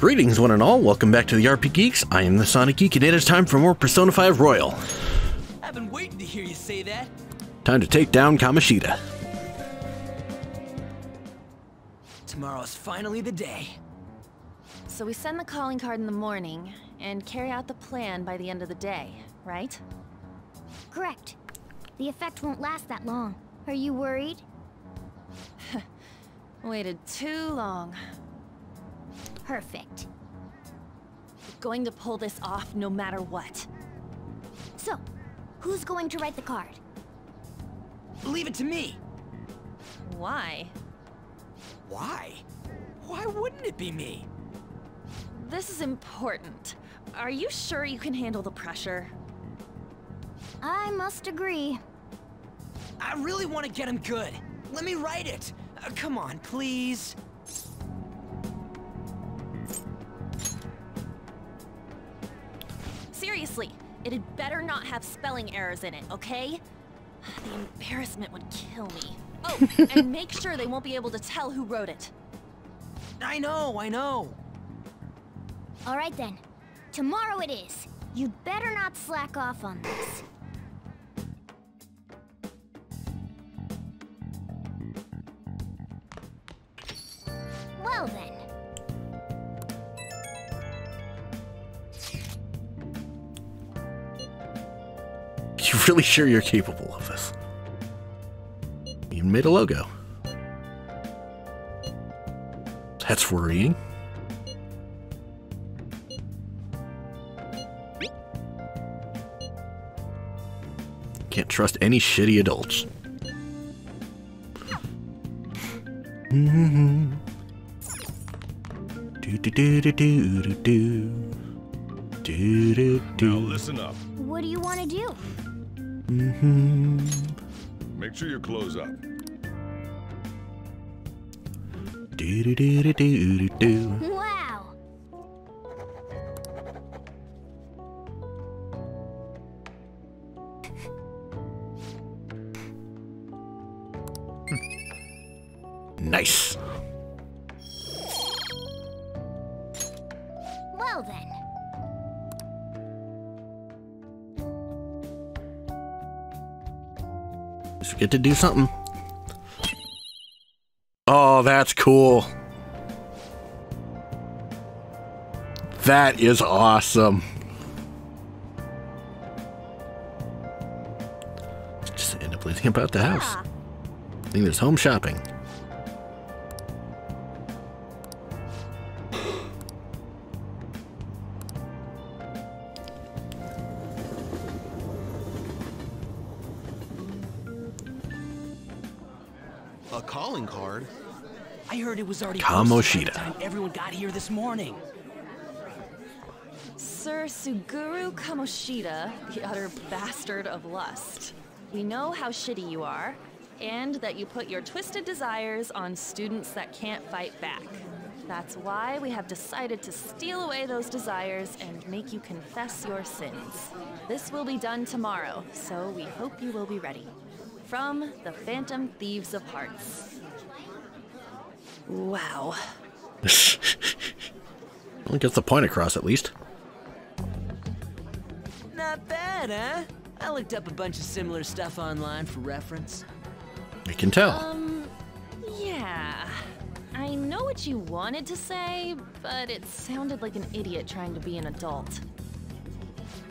Greetings, one and all. Welcome back to the RPGeeks. I am the Sonic Geek, and it is time for more Persona 5 Royal. I've been waiting to hear you say that. Time to take down Kamoshida. Tomorrow's finally the day. So we send the calling card in the morning and carry out the plan by the end of the day, right? Correct. The effect won't last that long. Are you worried? Waited too long. Perfect. Going to pull this off no matter what. So, who's going to write the card? Leave it to me. Why? Why? Why wouldn't it be me? This is important. Are you sure you can handle the pressure? I must agree. I really want to get him good. Let me write it. Uh, come on, please. Seriously, it had better not have spelling errors in it, okay? The embarrassment would kill me. Oh, and make sure they won't be able to tell who wrote it. I know, I know. All right then. Tomorrow it is. You'd better not slack off on this. Really sure you're capable of this? You made a logo. That's worrying. Can't trust any shitty adults. Do do do do do do do do do Now listen up. Mm-hmm. Make sure you close up. Do do do do do do get to do something. Oh, that's cool. That is awesome. Just end up leaving about the house. I think there's home shopping. Kamoshida. posted by the time everyone got here this morning. Sir Suguru Kamoshida, the utter bastard of lust. We know how shitty you are, and that you put your twisted desires on students that can't fight back. That's why we have decided to steal away those desires and make you confess your sins. This will be done tomorrow, so we hope you will be ready. From the Phantom Thieves of Hearts. Wow. Well, gets the point across at least. Not bad, huh? I looked up a bunch of similar stuff online for reference. You can tell. Um, yeah. I know what you wanted to say, but it sounded like an idiot trying to be an adult.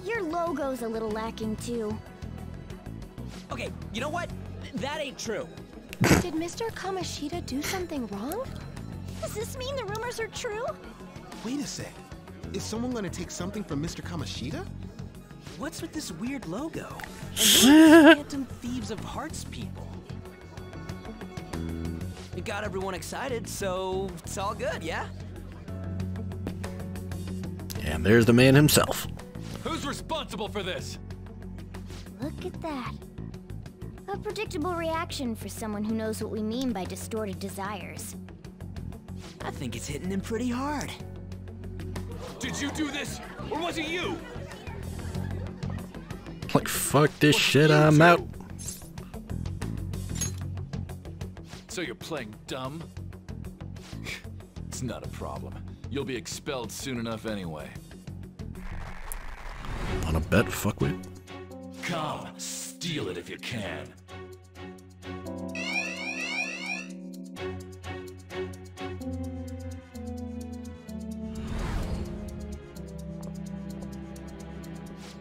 your logo's a little lacking too. Okay, you know what? That ain't true. Did Mr. Kamoshida do something wrong? Does this mean the rumors are true? Wait a sec. Is someone gonna take something from Mr. Kamoshida? What's with this weird logo? And who are these Phantom Thieves of Hearts people? It got everyone excited, so it's all good, yeah? And there's the man himself. Who's responsible for this? Look at that. A predictable reaction for someone who knows what we mean by distorted desires. I think it's hitting him pretty hard. Did you do this, or was it you? Like, fuck this shit, I'm out. So you're playing dumb? it's not a problem. You'll be expelled soon enough anyway. On a bet, Fuck fuckwit? Come, steal it if you can.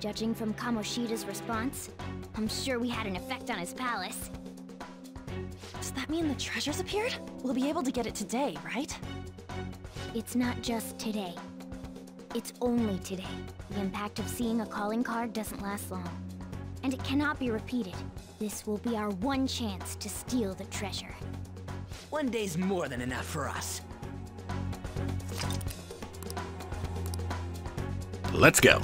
Judging from Kamoshida's response, I'm sure we had an effect on his palace. Does that mean the treasure's appeared? We'll be able to get it today, right? It's not just today. It's only today. The impact of seeing a calling card doesn't last long. And it cannot be repeated. This will be our one chance to steal the treasure. One day's more than enough for us. Let's go.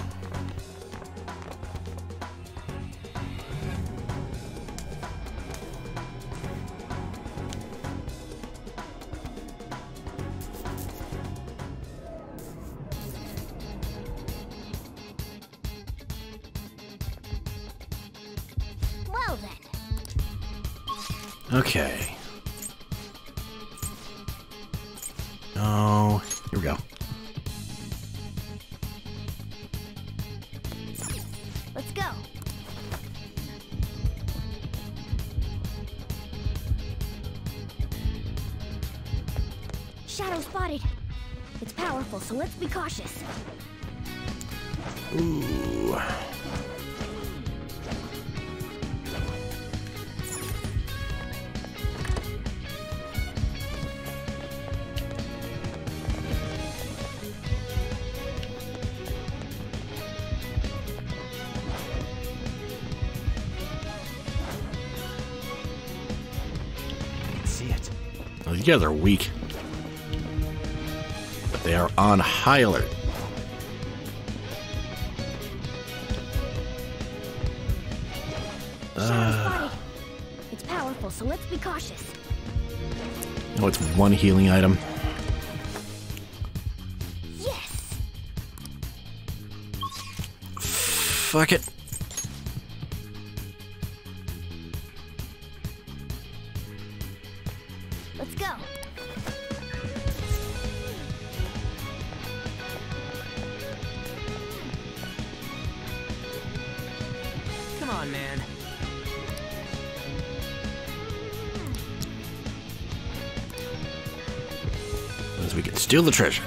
Guys are weak. But they are on high alert. Spotted. Ah. It's powerful, so let's be cautious. Oh, it's one healing item. Yes! Fuck it. Steal the treasure.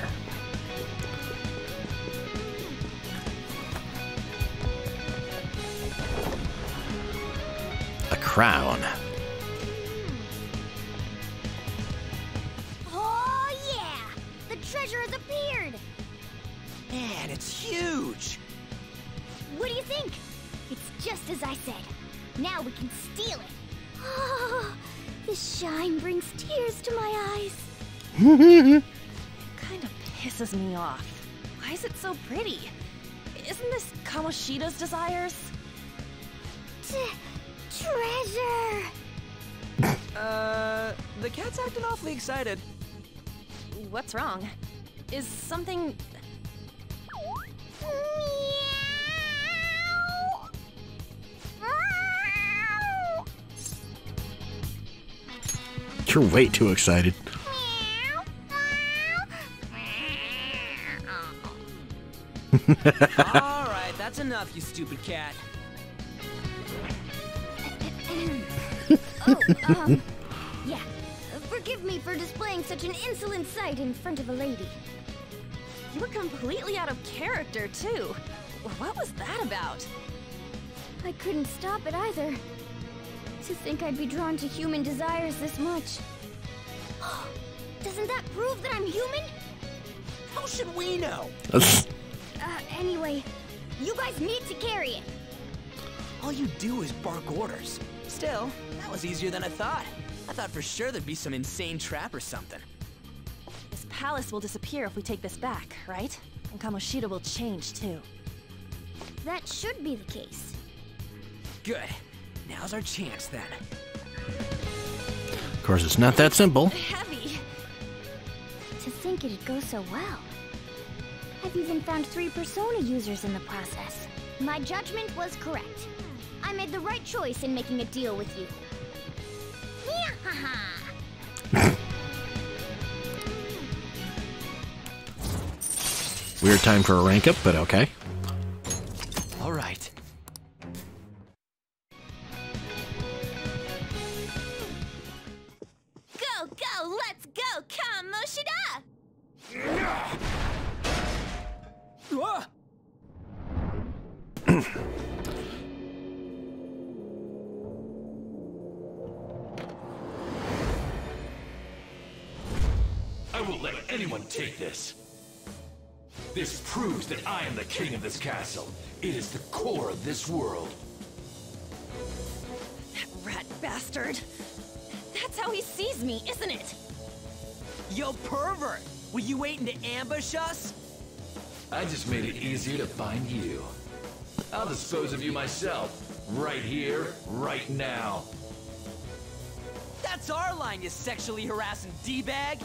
A crown. Oh yeah! The treasure has appeared! Man, it's huge. What do you think? It's just as I said. Now we can steal it. Oh, the shine brings tears to my eyes. Kind pisses me off. Why is it so pretty? Isn't this Kamoshida's desires? T treasure! Uh, the cat's acting awfully excited. What's wrong? Is something. Meow. You're way too excited. All right, that's enough, you stupid cat. oh, um, yeah. Forgive me for displaying such an insolent sight in front of a lady. You were completely out of character, too. What was that about? I couldn't stop it either. To think I'd be drawn to human desires this much. Doesn't that prove that I'm human? How should we know? Uh, anyway, you guys need to carry it. All you do is bark orders. Still, that was easier than I thought. I thought for sure there'd be some insane trap or something. This palace will disappear if we take this back, right? And Kamoshida will change, too. That should be the case. Good. Now's our chance then. Of course, it's not that simple. Heavy! To think it'd go so well. I've even found three Persona users in the process. My judgment was correct. I made the right choice in making a deal with you. Weird time for a rank up, but okay. I won't let anyone take this. This proves that I am the king of this castle. It is the core of this world. That rat bastard. That's how he sees me, isn't it? Yo, pervert! Were you waiting to ambush us? I just made it easier to find you. I'll dispose of you myself. Right here, right now. That's our line, you sexually harassing D-bag!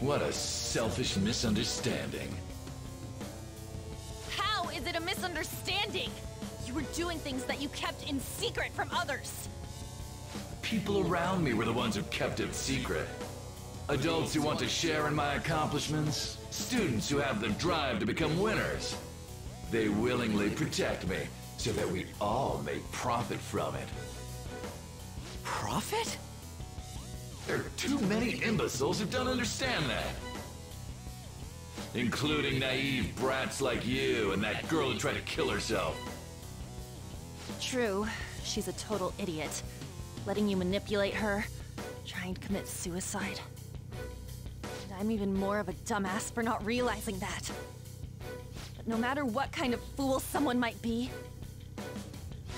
What a selfish misunderstanding. How is it a misunderstanding? You were doing things that you kept in secret from others. People around me were the ones who kept it secret. Adults who want to share in my accomplishments, students who have the drive to become winners. They willingly protect me so that we all make profit from it. Profit? There are too many imbeciles who don't understand that. Including naive brats like you and that girl who tried to kill herself. True, she's a total idiot. Letting you manipulate her, trying to commit suicide. And I'm even more of a dumbass for not realizing that. No matter what kind of fool someone might be,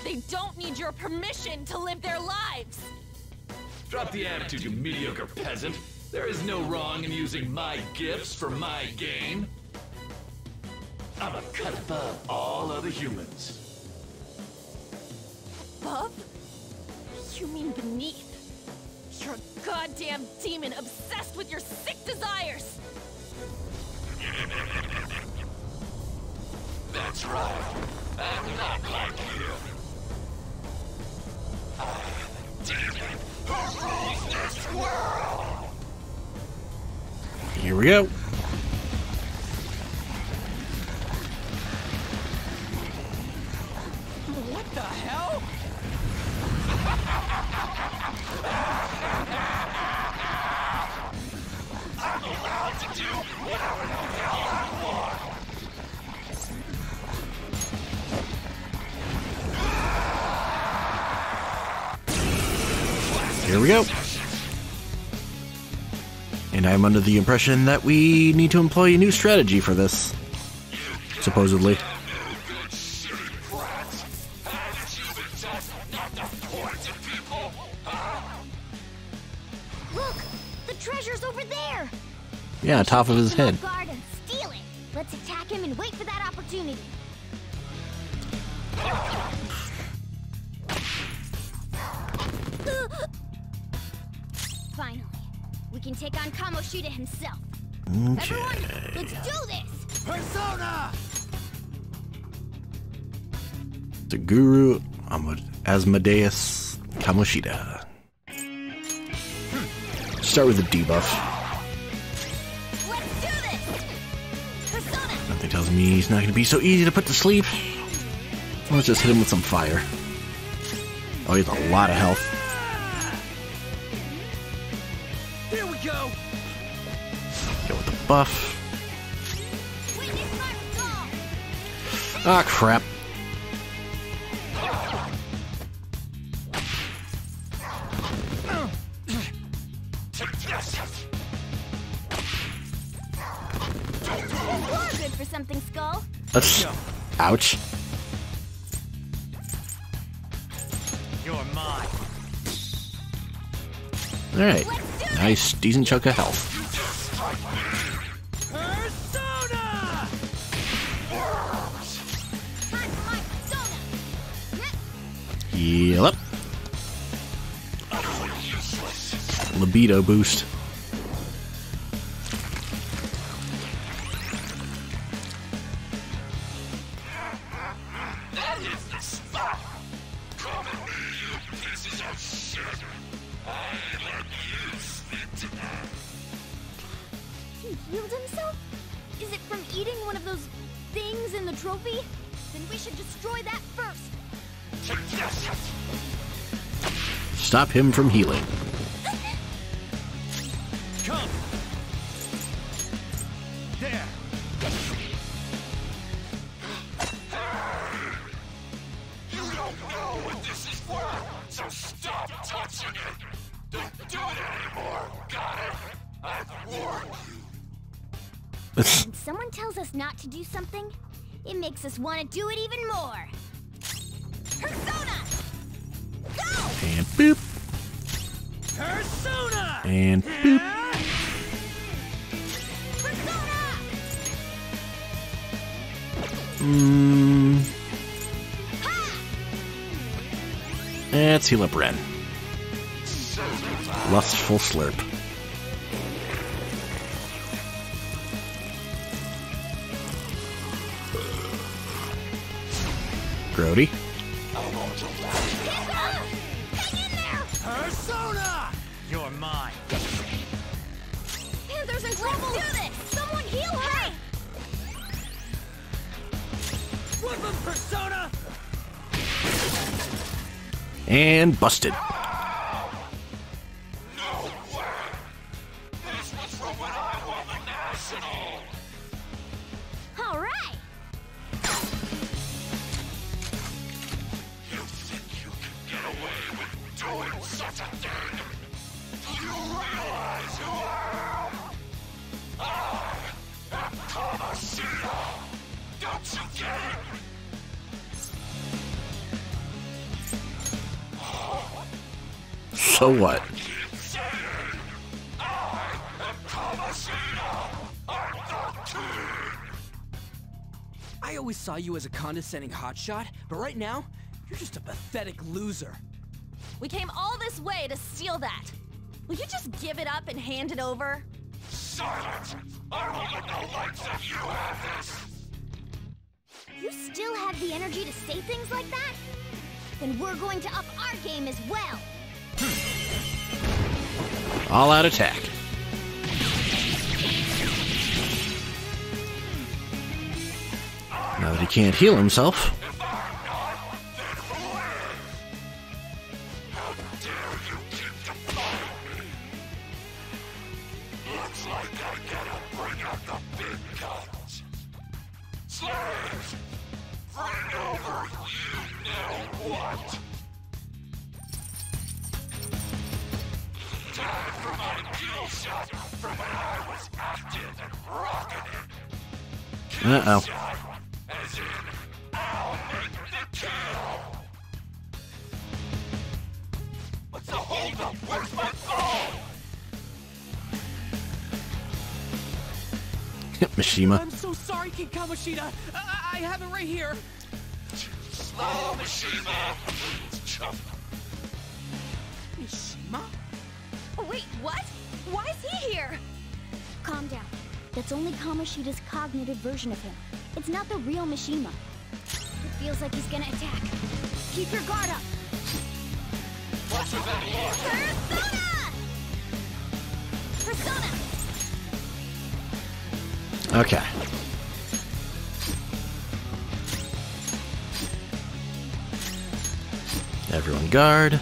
they don't need your permission to live their lives! Drop the attitude, you mediocre peasant. There is no wrong in using my gifts for my gain. I'm a cut above all other humans. Above? You mean beneath? You're a goddamn demon obsessed with your sick desires! That's right. I'm not like you. Here we go. What the hell? Here we go. And I'm under the impression that we need to employ a new strategy for this. Supposedly. Look! The treasure's over there! Yeah, top of his head. Asmodeus Kamoshida. Start with a debuff. Let's do this! Persona! Something tells me he's not going to be so easy to put to sleep. Let's just hit him with some fire. Oh, he has a lot of health. Here we go! Go with the buff. Witness my resolve! Ah, crap. Ouch. You're mine. Alright. Nice, decent chunk of health. Persona! Time for my persona! Yep. Libido boost. He healed himself? Is it from eating one of those things in the trophy? Then we should destroy that first. Stop him from healing. Want to do it even more. Persona! Go! And boop. Persona! And boop. Persona! Mm. Let's heal up Ren. Lustful slurp. Grody. Hang in there! Persona! You're mine. Panther's in trouble! Let's do this! Someone heal her! Woodland Persona! And busted. So what? I am Kamoshida! I'm the king! I always saw you as a condescending hotshot, but right now, you're just a pathetic loser. We came all this way to steal that. Will you just give it up and hand it over? Silence! I will let the likes of you have this! You still have the energy to say things like that? Then we're going to up our game as well. Hmm. All out attack. Now that he can't heal himself, my phone? Mishima. I'm so sorry, King Kamoshida. I, I have it right here. Slow, Mishima! Mishima? Oh, wait, what? Why is he here? Calm down. That's only Kamoshida's cognitive version of him. It's not the real Mishima. It feels like he's gonna attack. Keep your guard up. What's with that look? Persona! Persona! Okay. Everyone guard.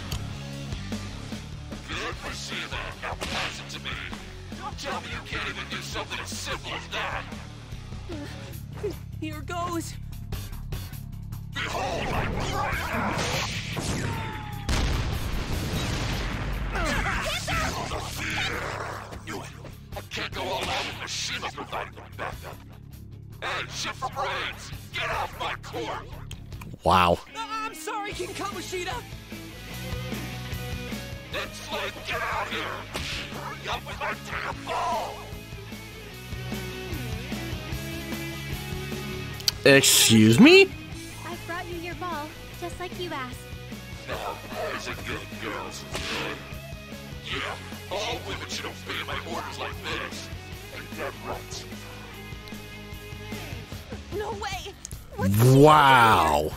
Excuse me? I brought you your ball, just like you asked. Now there's a good girl's. Yeah, all women should obey my orders like this. Ain't that right? No way! Wow.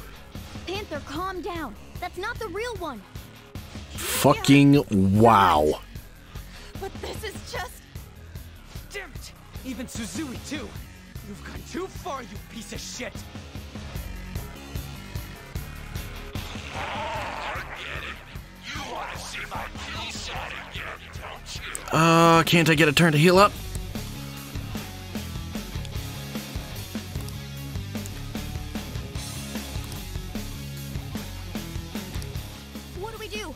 Panther, calm down. That's not the real one. Fucking wow. But this is just. Damn it. Even Suzui, too. You've gone too far, you piece of shit! You want to see my kill shot again, don't you? Uh, can't I get a turn to heal up? What do we do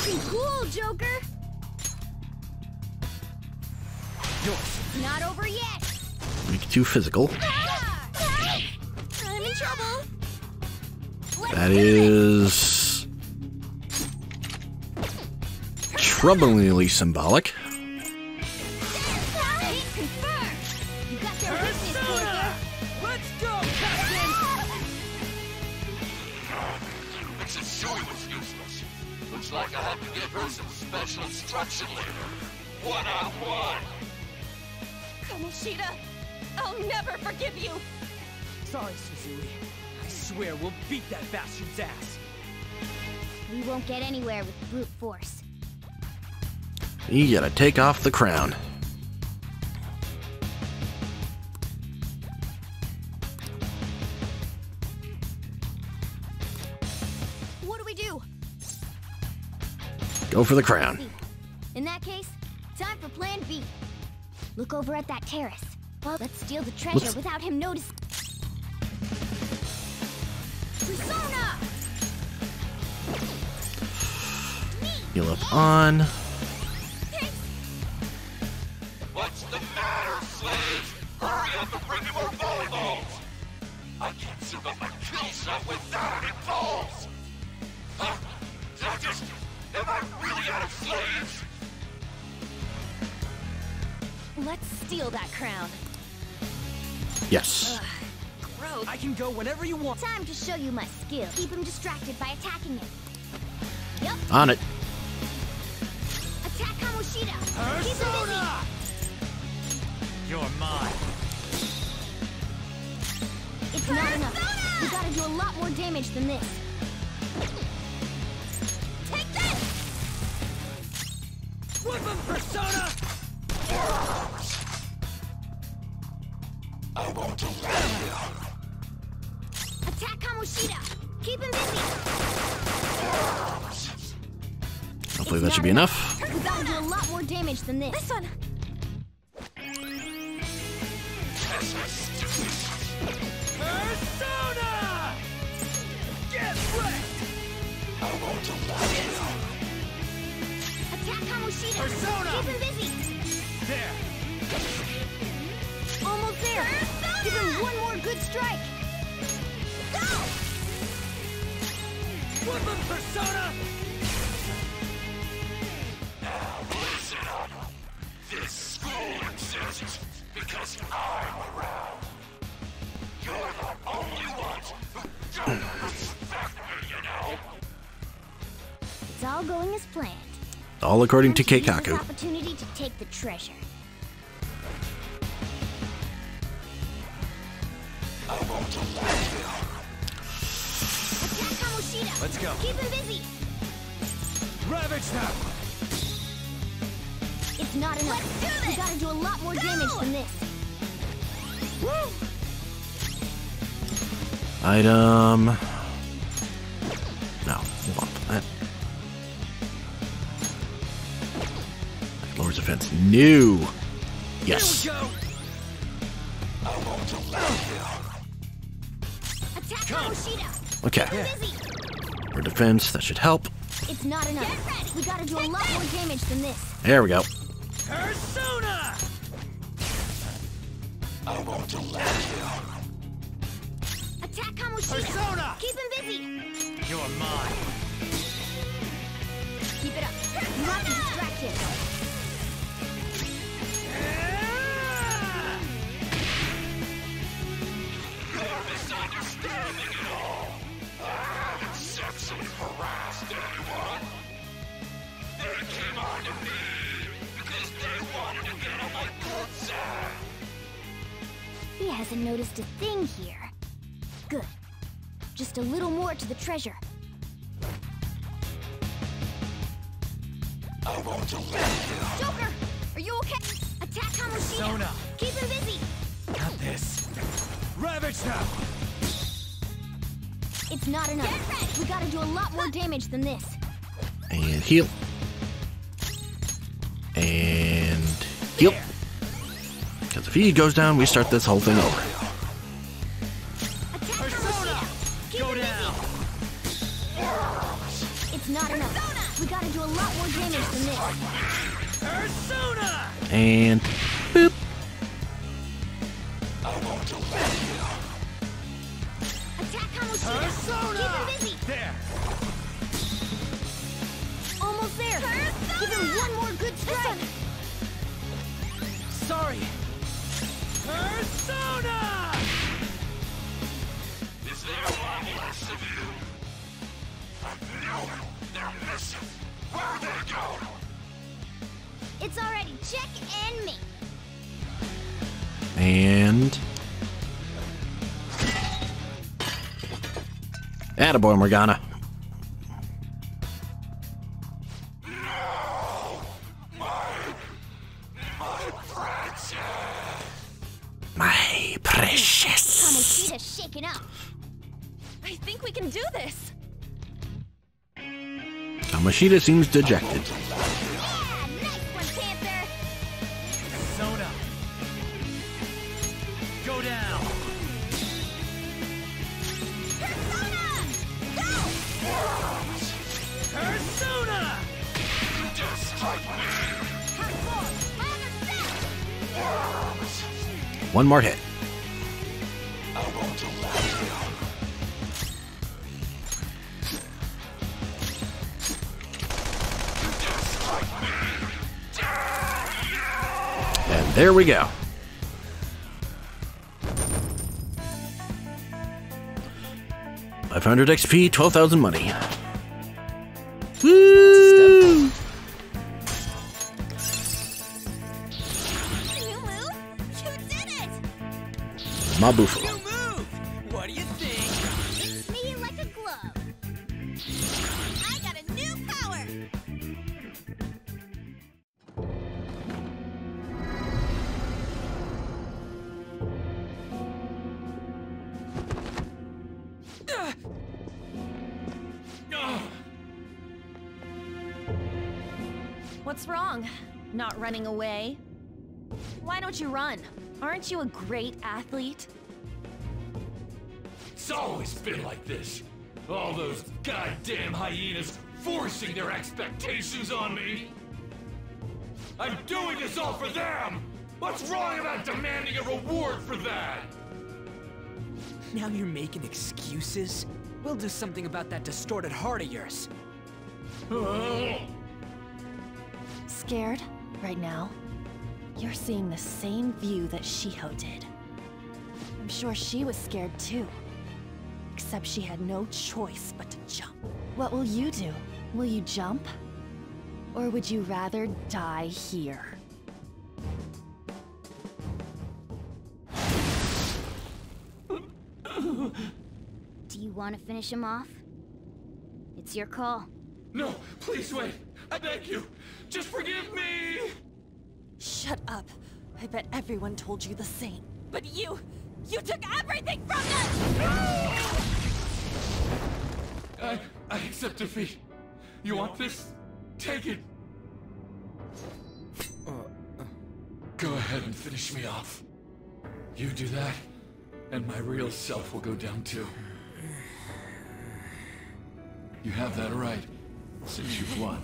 looking cool, Joker! Yours. Not over yet! Make it too physical. Ah, ah. I'm in trouble! That is troublingly symbolic. One on one. Kamoshida, I'll never forgive you. Sorry, Suzui. I swear we'll beat that bastard's ass. We won't get anywhere with brute force. You gotta take off the crown. What do we do? Go for the crown. Look over at that terrace. Well, let's steal the treasure Let's- without him noticing. Persona! Heal up on. What's the matter, slaves? Hurry up and bring me more volleyballs. I can't serve up my kill shot without any balls. Huh? Did I just... Am I really out of slaves? Let's steal that crown. Yes. Gross. I can go whenever you want. Time to show you my skill. Keep him distracted by attacking him. Yup, On it. attack Kamoshida. Keep him busy. Persona! You're mine. It's not enough. We gotta do a lot more damage than this. Should be enough. We gotta do a lot more damage than this. This one. Persona! Get wrecked! I won't allow you. Attack Kamoshida. Persona! Keep him busy. There! Almost there. Give him one more good strike. Go! Whip Persona! This exists because I'm around. You're the only ones who don't respect me, you know? It's all going as planned. All according to Time Keikaku. opportunity to take the treasure. I won't allow you. Attack Kamoshida. Let's go. Keep him busy. Ravage them! It's not enough. We gotta do a lot more damage than this. Item. No, hold on. Eh. That. Lowers defense. New. Yes. Here we go! I won't allow you. Attack Kamoshida. Okay. Keep. For defense, that should help. It's not enough. We gotta do a lot more damage than this. There we go. Persona! I won't allow you. Attack Kamoshida. Persona! Keep him busy. You're mine. Keep it up. You have to distract him. You're misunderstanding it all. I haven't sexually harassed anyone. They came on to me Kamoshida hasn't noticed a thing here. Good. Just a little more to the treasure. I won't let you. Joker! Are you okay? Attack Kamoshida! Sona. Keep him busy! Got this. Ravage now! It's not enough. We gotta do a lot more damage than this. And heal. And heal. Because if he goes down, we start this whole thing over. Persona! Persona! And boop. Persona! There! Almost there! Give him one more good strike! Sorry! Persona! Is there one less of you? No, they're missing. Where'd they go? It's already check and me. And. Attaboy, Morgana. My precious. Kamoshida's shaken up. I think we can do this. Kamoshida seems dejected. One more hit. And there we go. Five hundred XP, twelve thousand money. Power! What's wrong? Not running away? Why don't you run? Aren't you a great athlete? It's always been like this. All those goddamn hyenas forcing their expectations on me. I'm doing this all for them! What's wrong about demanding a reward for that? Now you're making excuses? We'll do something about that distorted heart of yours. Oh. Scared? Right now? You're seeing the same view that Shiho did. I'm sure she was scared too. Except she had no choice but to jump. What will you do? Will you jump? Or would you rather die here? Do you want to finish him off? It's your call. No, please wait. I beg you. Just forgive me. Shut up. I bet everyone told you the same. But you, you took everything from them! I, I accept defeat. You want this? Take it. Go ahead and finish me off. You do that, and my real self will go down too. You have that right, since you've won.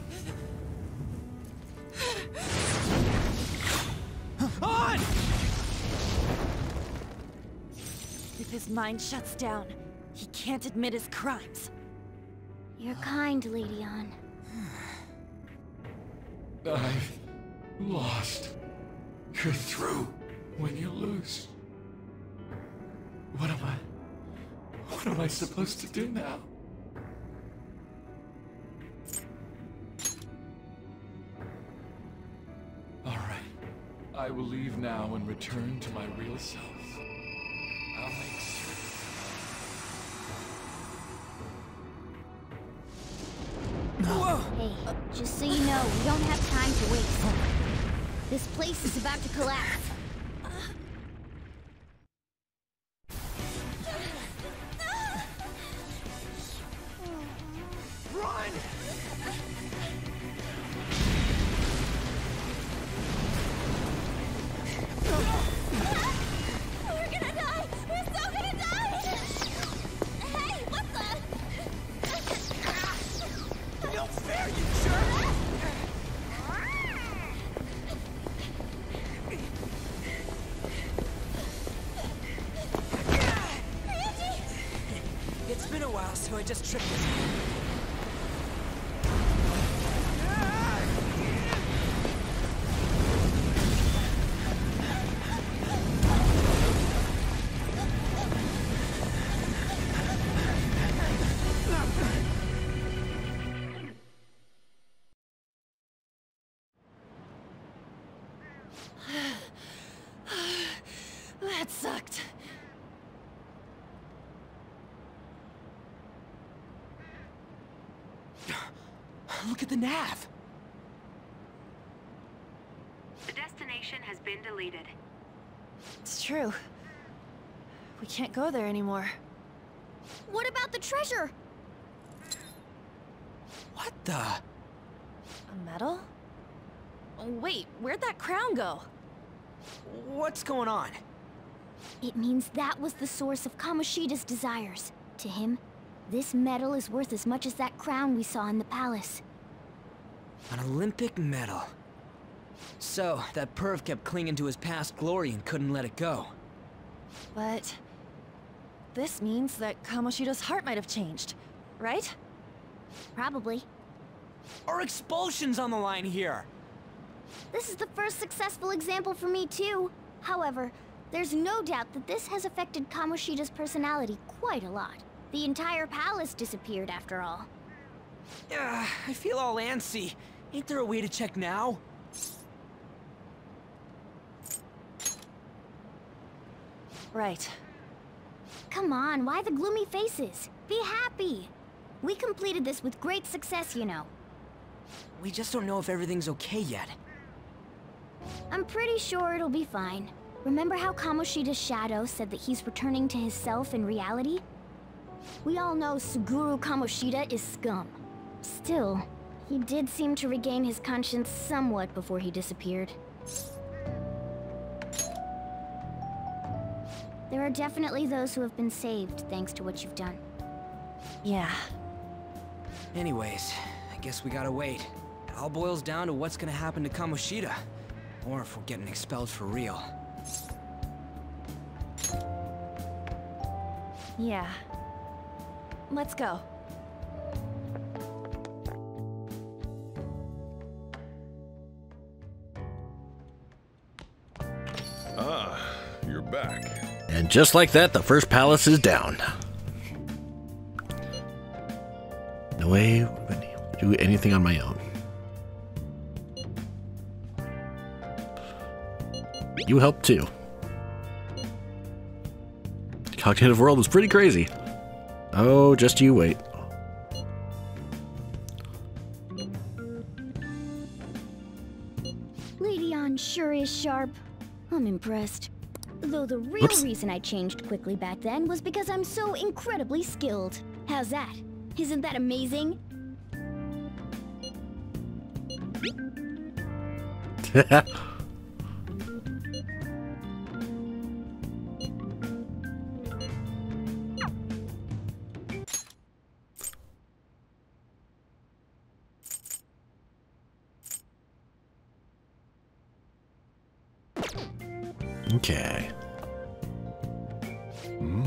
On! If his mind shuts down, he can't admit his crimes. You're kind, Lady Ann. I've lost. You're through when you lose. What am I? What am I supposed to do now? All right. I will leave now and return to my real self. Just so you know, we don't have time to waste. This place is about to collapse. That sucked. Look at the nav. The destination has been deleted. It's true. We can't go there anymore. What about the treasure? What the? A medal? Wait, where'd that crown go? What's going on? It means that was the source of Kamoshida's desires. To him, this medal is worth as much as that crown we saw in the palace. An Olympic medal. So, that perv kept clinging to his past glory and couldn't let it go. But... This means that Kamoshida's heart might have changed, right? Probably. Our expulsion's on the line here! This is the first successful example for me, too. However, there's no doubt that this has affected Kamoshida's personality quite a lot. The entire palace disappeared, after all. Ah, I feel all antsy. Ain't there a way to check now? Right. Come on, why the gloomy faces? Be happy! We completed this with great success, you know. We just don't know if everything's okay yet. I'm pretty sure it'll be fine. Remember how Kamoshida's shadow said that he's returning to his self in reality? We all know Suguru Kamoshida is scum. Still, he did seem to regain his conscience somewhat before he disappeared. There are definitely those who have been saved thanks to what you've done. Yeah. Anyways, I guess we gotta wait. It all boils down to what's gonna happen to Kamoshida. Or if we're getting expelled for real. Yeah. Let's go. Ah, you're back. And just like that, the first palace is down. No way to do anything on my own. You helped too. Cognitive world is pretty crazy. Oh, just you wait. Lady Ann sure is sharp. I'm impressed. Though the real Whoops. reason I changed quickly back then was because I'm so incredibly skilled. How's that? Isn't that amazing? okay. Hmm?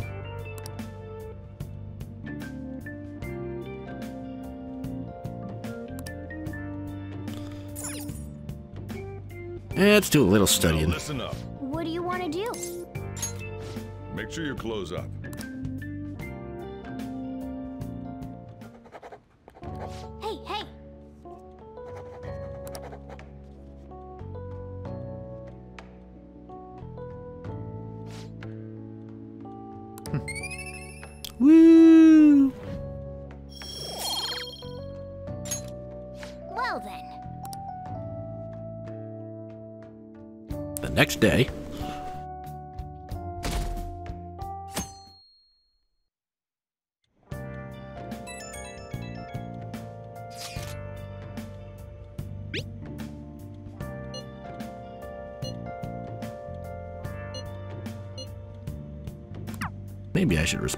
Eh, let's do a little Now studying. listen up. What do you want to do? Make sure you close up.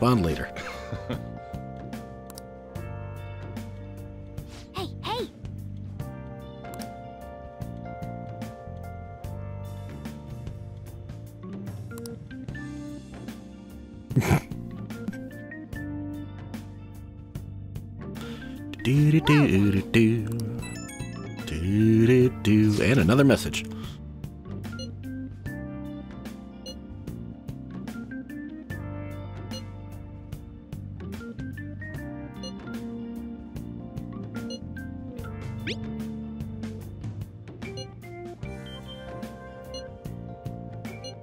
Respond later. Hey, hey! Do do do do do. Do do do. And another message.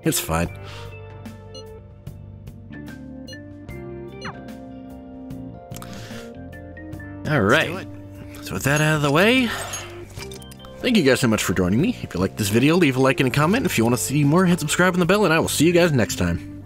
It's fine. All right. So with that out of the way, thank you guys so much for joining me. If you liked this video, leave a like and a comment. If you want to see more, hit subscribe and the bell, and I will see you guys next time.